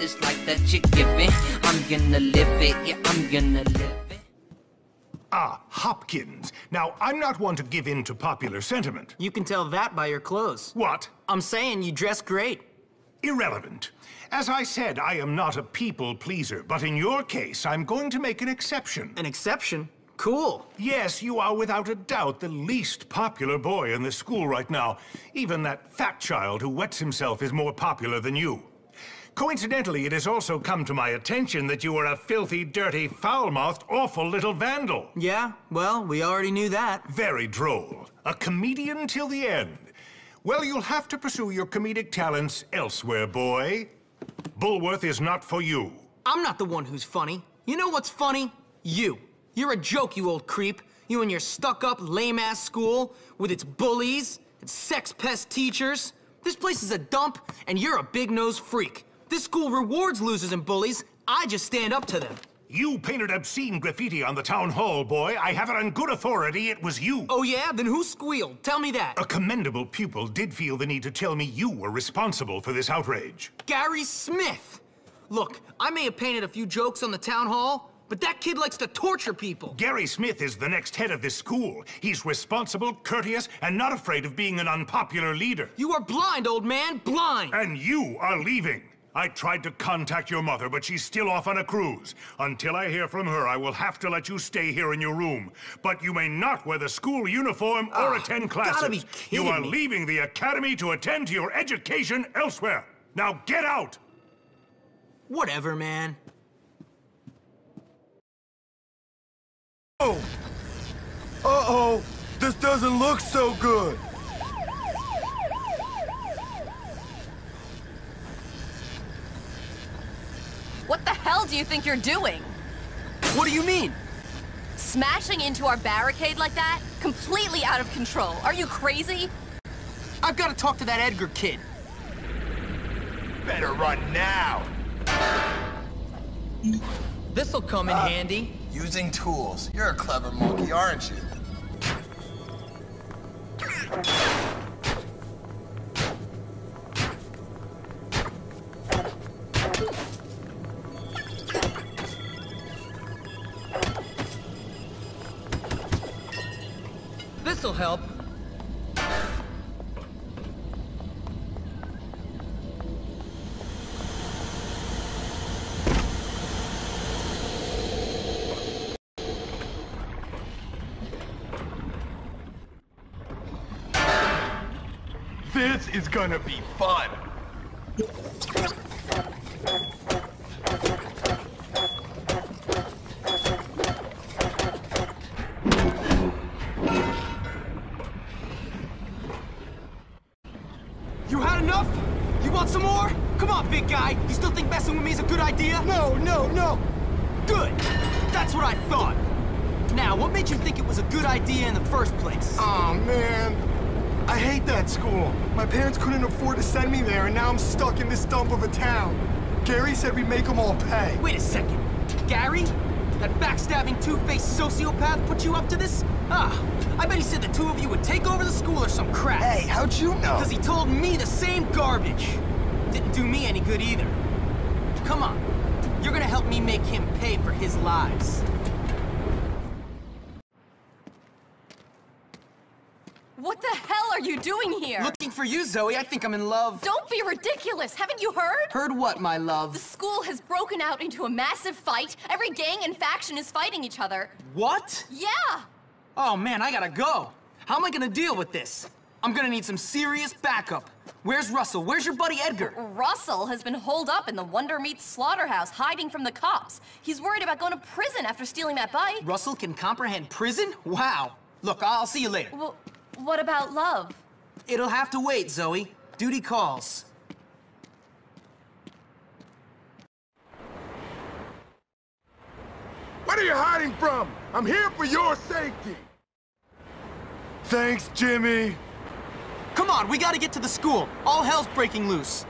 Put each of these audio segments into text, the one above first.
this life that you're giving. I'm gonna live it, yeah, I'm gonna live it. Ah, Hopkins. Now, I'm not one to give in to popular sentiment. You can tell that by your clothes. What? I'm saying you dress great. Irrelevant. As I said, I am not a people pleaser, but in your case, I'm going to make an exception. An exception? Cool. Yes, you are without a doubt the least popular boy in the school right now. Even that fat child who wets himself is more popular than you. Coincidentally, it has also come to my attention that you are a filthy, dirty, foul-mouthed, awful little vandal. Yeah, well, we already knew that. Very droll. A comedian till the end. Well, you'll have to pursue your comedic talents elsewhere, boy. Bullworth is not for you. I'm not the one who's funny. You know what's funny? You. You're a joke, you old creep. You and your stuck-up, lame-ass school with its bullies and sex pest teachers. This place is a dump, and you're a big-nosed freak. This school rewards losers and bullies. I just stand up to them. You painted obscene graffiti on the town hall, boy. I have it on good authority it was you. Oh yeah? Then who squealed? Tell me that. A commendable pupil did feel the need to tell me you were responsible for this outrage. Gary Smith! Look, I may have painted a few jokes on the town hall, but that kid likes to torture people. Gary Smith is the next head of this school. He's responsible, courteous, and not afraid of being an unpopular leader. You are blind, old man, blind! And you are leaving. I tried to contact your mother, but she's still off on a cruise. Until I hear from her, I will have to let you stay here in your room. But you may not wear the school uniform or Ah, attend gotta classes. be you are me. leaving the academy to attend to your education elsewhere. Now get out! Whatever, man. Oh! Uh-oh! This doesn't look so good! What the hell do you think you're doing? What do you mean? Smashing into our barricade like that? Completely out of control. Are you crazy? I've got to talk to that Edgar kid. Better run now! This'll come in uh, handy. Using tools. You're a clever monkey, aren't you? This is gonna be fun! You had enough? You want some more? Come on, big guy. You still think messing with me is a good idea? No, no, no! Good. That's what I thought. Now, what made you think it was a good idea in the first place? Aw, man. I hate that school. My parents couldn't afford to send me there, and now I'm stuck in this dump of a town. Gary said we'd make them all pay. Wait a second. Gary? That backstabbing, two-faced sociopath put you up to this? Ah, I bet he said the two of you would take over the school or some crap. Hey, how'd you know? Because he told me the same garbage. Didn't do me any good either. Come on. You're gonna help me make him pay for his lies. What the hell are you doing here? Looking for you, Zoe. I think I'm in love. Don't be ridiculous. Haven't you heard? Heard what, my love? The school has broken out into a massive fight. Every gang and faction is fighting each other. What? Yeah! Oh man, I gotta go. How am I gonna deal with this? I'm gonna need some serious backup. Where's Russell? Where's your buddy Edgar? Russell has been holed up in the Wonder Meat slaughterhouse, hiding from the cops. He's worried about going to prison after stealing that bike. Russell can comprehend prison? Wow. Look, I'll see you later. Well, what about love? It'll have to wait, Zoe. Duty calls. What are you hiding from? I'm here for your safety! Thanks, Jimmy. Come on, we gotta get to the school. All hell's breaking loose.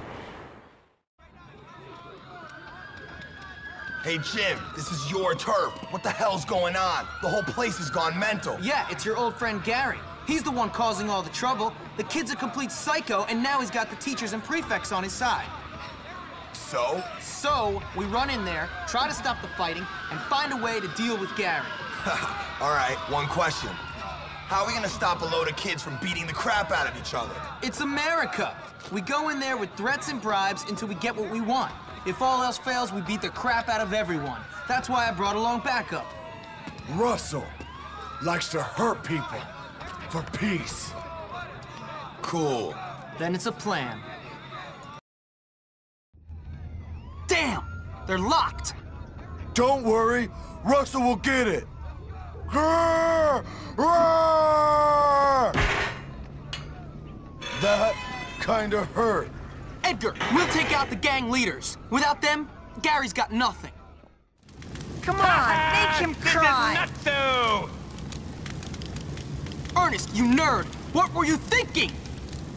Hey, Jim, this is your turf. What the hell's going on? The whole place has gone mental. Yeah, it's your old friend Gary. He's the one causing all the trouble. The kid's a complete psycho, and now he's got the teachers and prefects on his side. So? So, we run in there, try to stop the fighting, and find a way to deal with Gary. All right, one question. How are we gonna stop a load of kids from beating the crap out of each other? It's America. We go in there with threats and bribes until we get what we want. If all else fails, we beat the crap out of everyone. That's why I brought along backup. Russell likes to hurt people for peace. Cool. Then it's a plan. Damn! They're locked! Don't worry, Russell will get it. Grrr! Roar! That kinda hurt. Edgar, we'll take out the gang leaders. Without them, Gary's got nothing. Come on, make him cry. Earnest, you nerd! What were you thinking?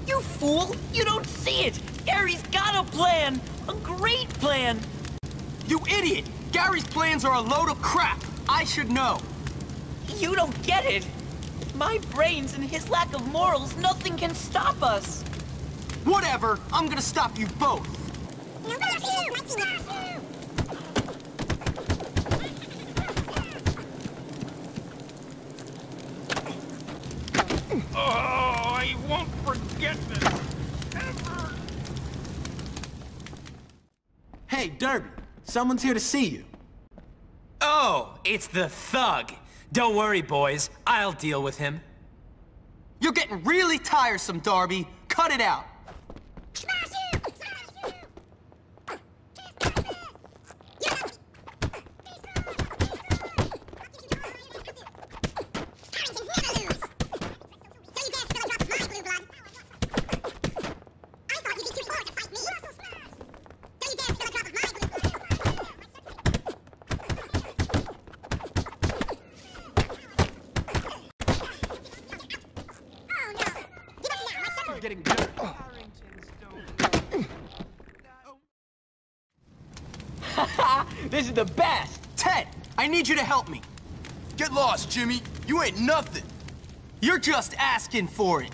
You fool! You don't see it! Gary's got a plan! A great plan! You idiot! Gary's plans are a load of crap! I should know! You don't get it! My brains and his lack of morals, nothing can stop us! Whatever, I'm gonna stop you both! Oh, I won't forget this. Ever. Hey, Derby, someone's here to see you. Oh, it's the thug. Don't worry, boys. I'll deal with him. You're getting really tiresome, Derby. Cut it out. Getting good. This is the best. Ted, I need you to help me. Get lost, Jimmy. You ain't nothing. You're just asking for it.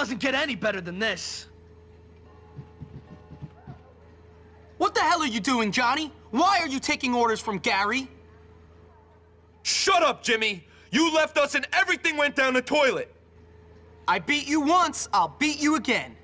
Doesn't get any better than this. What the hell are you doing, Johnny? Why are you taking orders from Gary? Shut up, Jimmy! You left us and everything went down the toilet! I beat you once, I'll beat you again.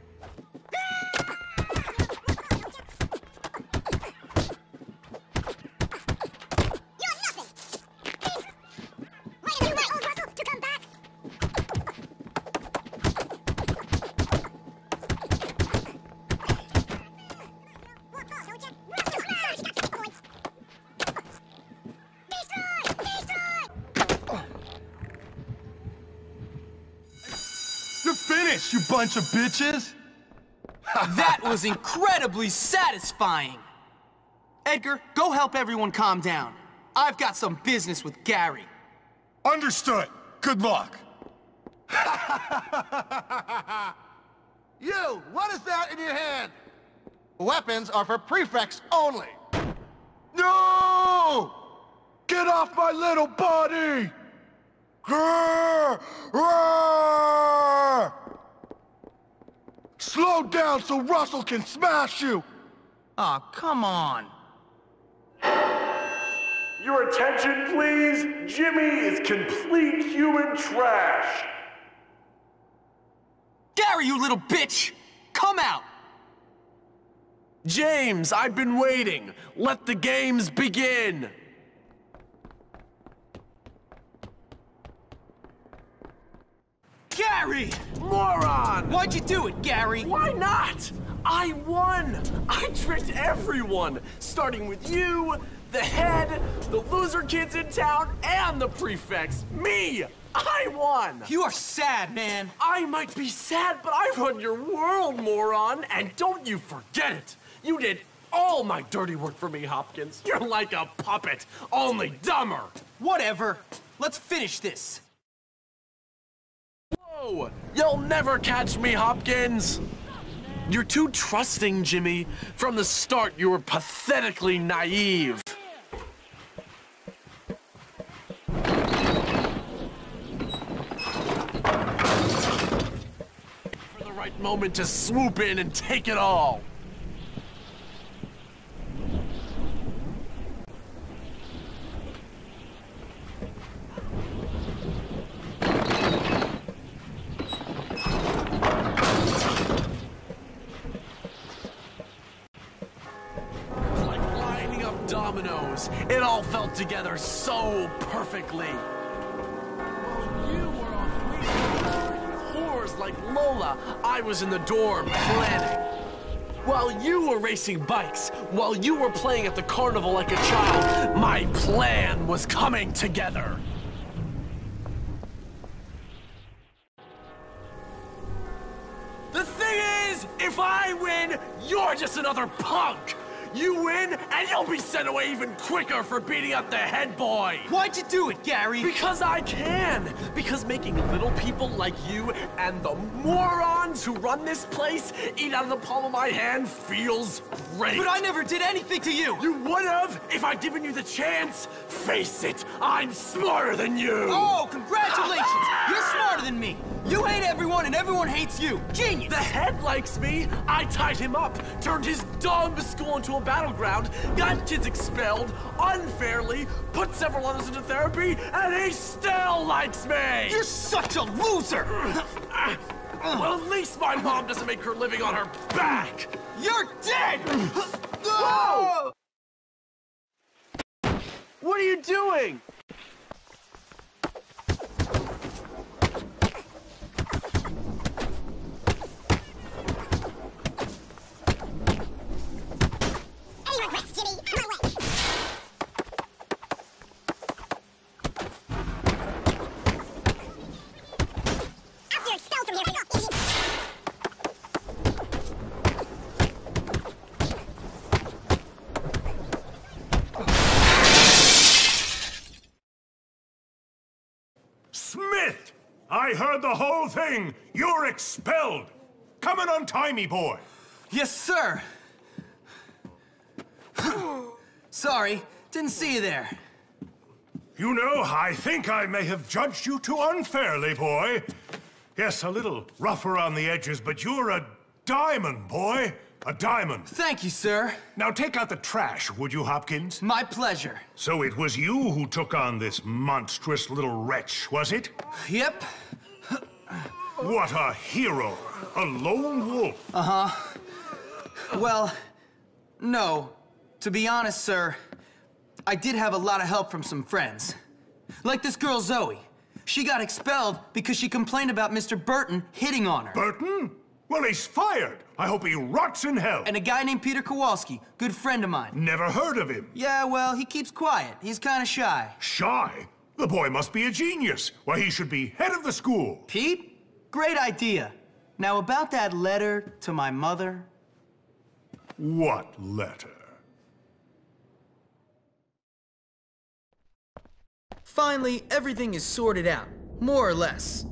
You're you bunch of bitches! That was incredibly satisfying. Edgar, go help everyone calm down. I've got some business with Gary. Understood. Good luck. You, what is that in your hand? Weapons are for prefects only. No! Get off my little body! Grrr! Roar! Slow down so Russell can smash you! Aw, come on. Your attention, please. Jimmy is complete human trash. Gary, you little bitch! Come out! James, I've been waiting. Let the games begin. Gary! Moron! Why'd you do it, Gary? Why not? I won! I tricked everyone, starting with you, the head, the loser kids in town, and the prefects. Me! I won! You are sad, man. I might be sad, but I run your world, moron, and don't you forget it. You did all my dirty work for me, Hopkins. You're like a puppet, only dumber. Whatever. Let's finish this. You'll never catch me, Hopkins! You're too trusting, Jimmy. From the start, you were pathetically naive. For the right moment to swoop in and take it all. Dominoes. It all fell together so perfectly. While you were whores like Lola, I was in the dorm planning. While you were racing bikes, while you were playing at the carnival like a child, my plan was coming together. The thing is, if I win, you're just another punk. You win, and you'll be sent away even quicker for beating up the head boy. Why'd you do it, Gary? Because I can. Because making little people like you and the morons who run this place eat out of the palm of my hand feels great. But I never did anything to you. You would have if I'd given you the chance. Face it, I'm smarter than you. Oh, congratulations! You're smarter than me. You hate everyone, and everyone hates you. Genius. The head likes me. I tied him up, turned his dumb school into a battleground, got kids expelled unfairly, put several others into therapy, and he still likes me. You're such a loser. well, at least my mom doesn't make her living on her back. You're dead. Whoa! What are you doing? Smith! I heard the whole thing! You're expelled! Come and untie me, boy! Yes, sir. Sorry, didn't see you there. You know, I think I may have judged you too unfairly, boy. Yes, a little rough around the edges, but you're a diamond, boy. A diamond. Thank you, sir. Now take out the trash, would you, Hopkins? My pleasure. So it was you who took on this monstrous little wretch, was it? Yep. What a hero! A lone wolf! Uh-huh. Well, no. To be honest, sir, I did have a lot of help from some friends. Like this girl, Zoe. She got expelled because she complained about Mr. Burton hitting on her. Burton? Well, he's fired. I hope he rots in hell. And a guy named Peter Kowalski, good friend of mine. Never heard of him. Yeah, well, he keeps quiet. He's kind of shy. Shy? The boy must be a genius. Why, he should be head of the school. Pete? Great idea. Now, about that letter to my mother. What letter? Finally, everything is sorted out. More or less.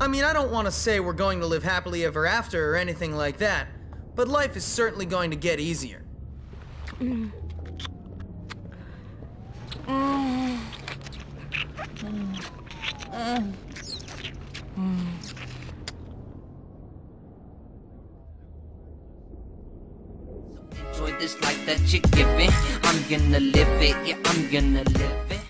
I mean, I don't want to say we're going to live happily ever after or anything like that, but life is certainly going to get easier. This life that you're giving. I'm gonna live it, yeah, I'm gonna live it.